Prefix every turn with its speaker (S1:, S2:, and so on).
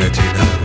S1: Katina.